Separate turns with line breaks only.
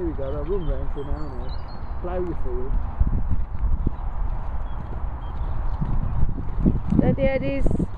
Here we go, they'll run round for an hour now. Blow your field.
Steady Eddies.